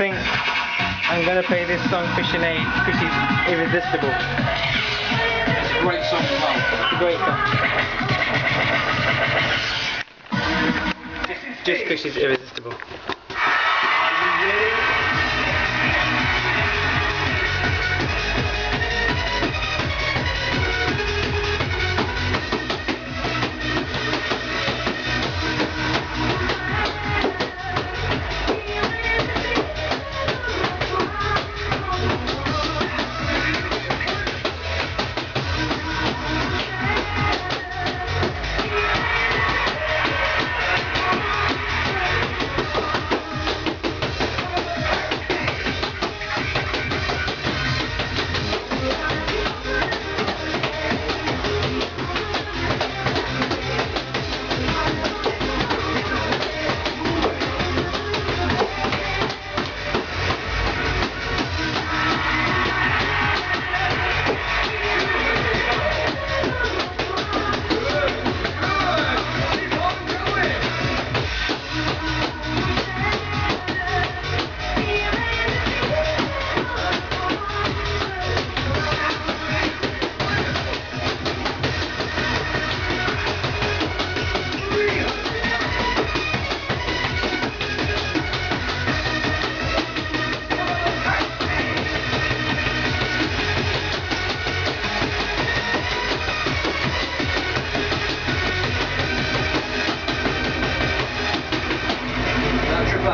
think I'm gonna play this song Fishing Aid, Fish is Irresistible. It's a great song as well. Great song. Just Fish is Irresistible.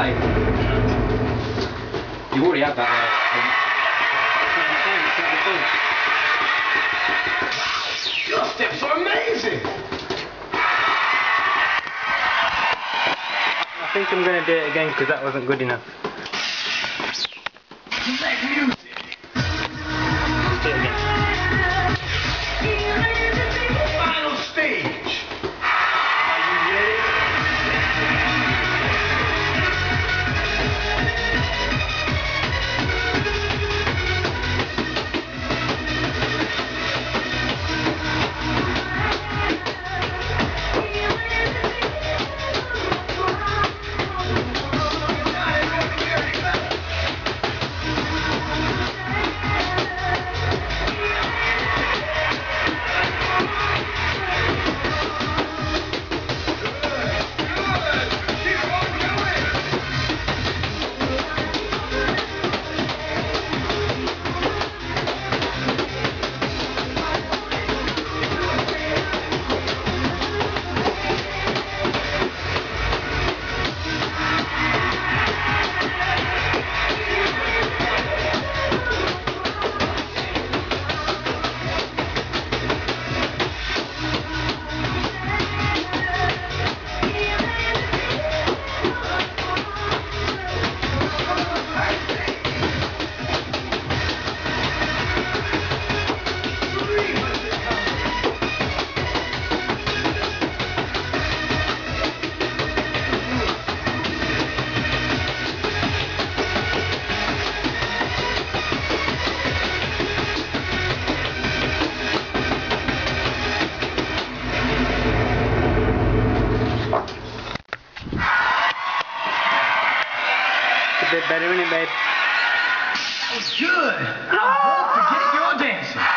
That trip A. You already had that Your steps are amazing! I think I'm gonna do it again because that wasn't good enough. It's a bit better anyway, babe. It's good. I your dancing.